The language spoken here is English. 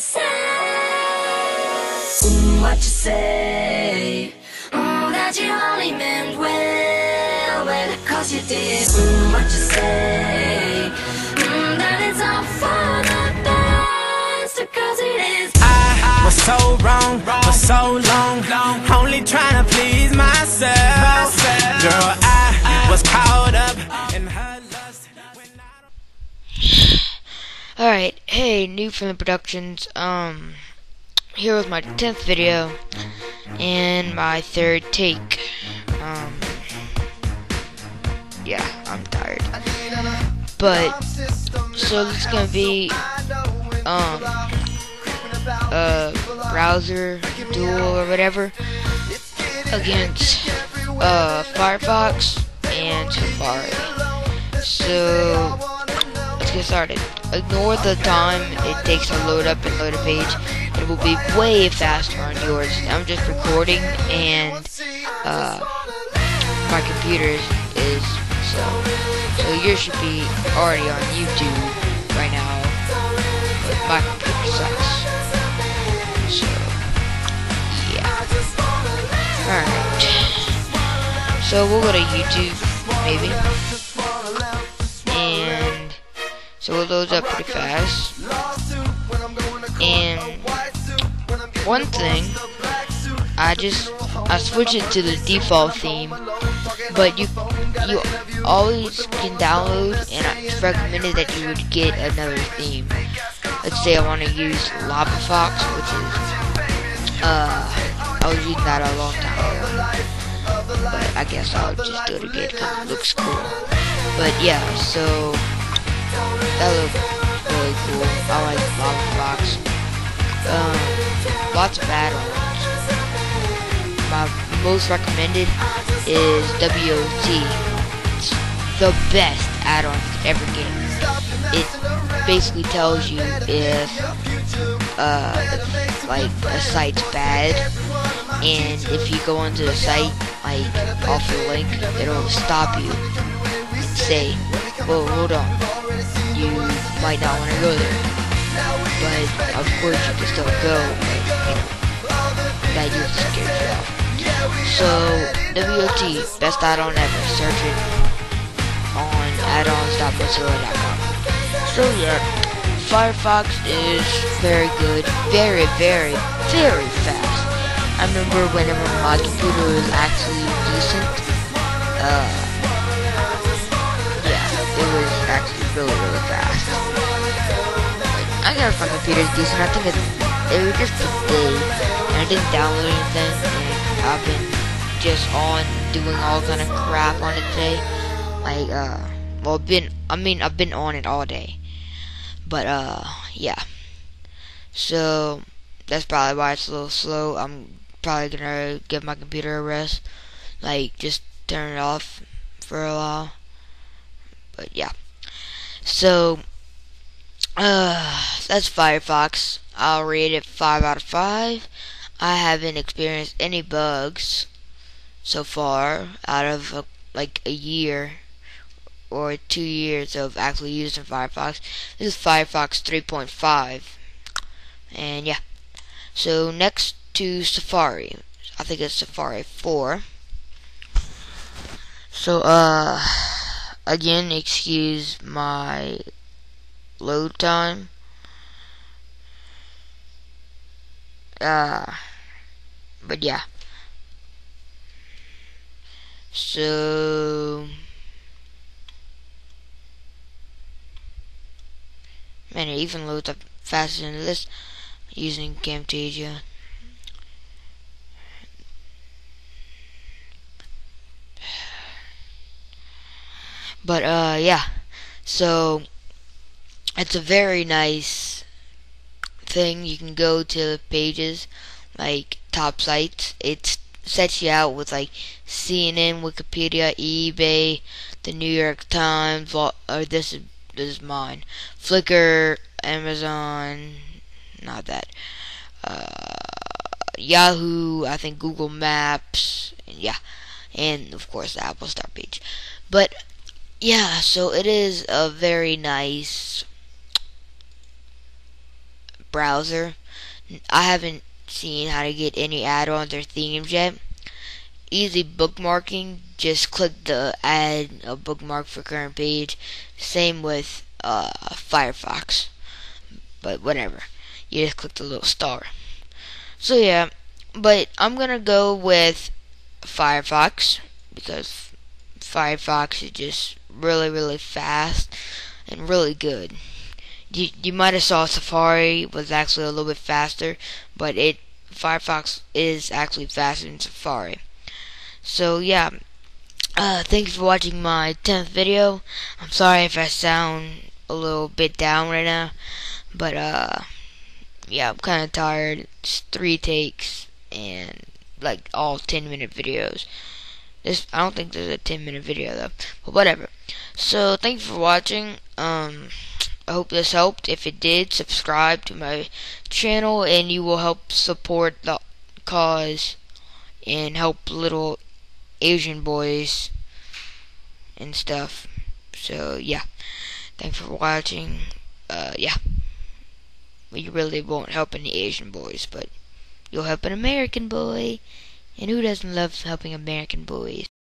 say? Mm, what you say? Mm, that you only meant well, well, cause you did. Mm, what you say? Mm, that it's all for the best, cause it is. I was so wrong for so long, only trying to please myself. Girl, I was caught up in her lust. when I don't- Alright, hey, Noob Friendly Pros, um, here was my 10th video, and my third take, um, yeah, I'm tired, but, so this is gonna be, um, a browser duel or whatever, against, uh, Firefox and Safari, so, get started. Ignore the time it takes to load up and load a page. It will be way faster on yours. I'm just recording and uh, my computer is, is so so yours should be already on YouTube right now. But my computer sucks. So yeah. Alright. So we'll go to YouTube maybe. So it loads up pretty fast. And one thing, I just I switched it to the default theme, but you you always can download, and it's recommended that you would get another theme. Let's say I want to use Lava Fox, which is uh I was using that a long time ago, but I guess I'll just do it again because it looks cool. But yeah, so that looks really cool. I like Lava Fox. Um, lots of add-ons. My most recommended is WOT. It's the best add-on you could ever get. It basically tells you if uh, like a site's bad, and if you go onto the site, like off the link, it'll stop you say, "Whoa, hold on, you might not want to go there." But of course, you can still go. But, you know, that used to scare you off. So WOT, best add-on ever. Search it on addons.mozilla.com. So yeah, Firefox is very good, very, very, very fast. I remember whenever my computer was actually decent, uh, really, really fast. I got my computer's decent. I think it, it was just a day, and I didn't download anything, and I've been just on doing all kind of crap on it today. Like, uh, well, been, I mean, I've been on it all day. But, uh, yeah. So, that's probably why it's a little slow. I'm probably gonna give my computer a rest. Like, just turn it off for a while. But, yeah. So, uh, that's Firefox. I'll rate it 5 out of 5. I haven't experienced any bugs so far out of uh, like a year or two years of actually using Firefox. This is Firefox 3.5. And yeah. So next to Safari. I think it's Safari 4. So, uh, again, excuse my load time. Uh, but yeah. So, man, it even loads up faster than this using Camtasia. But, uh, yeah. So, it's a very nice thing. You can go to the pages like top sites. It sets you out with like CNN, Wikipedia, eBay, the New York Times, or this is this is mine. Flickr, Amazon, not that. Uh, Yahoo, I think Google Maps, and yeah, and of course the Apple Star page. But yeah, so it is a very nice browser. I haven't seen how to get any add-ons or themes yet. Easy bookmarking, just click the add a bookmark for current page. Same with uh, Firefox, but whatever. You just click the little star. So yeah, but I'm gonna go with Firefox because Firefox is just really really fast and really good you, you might have saw Safari was actually a little bit faster, but it Firefox is actually faster than Safari. So yeah, uh, you for watching my 10th video. I'm sorry if I sound a little bit down right now, but uh, yeah, I'm kind of tired. It's three takes and like all 10 minute videos. This I don't think there's a 10 minute video though, but whatever. So thanks for watching. Um. I hope this helped. If it did, subscribe to my channel and you will help support the cause and help little Asian boys and stuff. So, yeah. Thanks for watching. Uh, yeah. You really won't help any Asian boys, but you'll help an American boy. And who doesn't love helping American boys?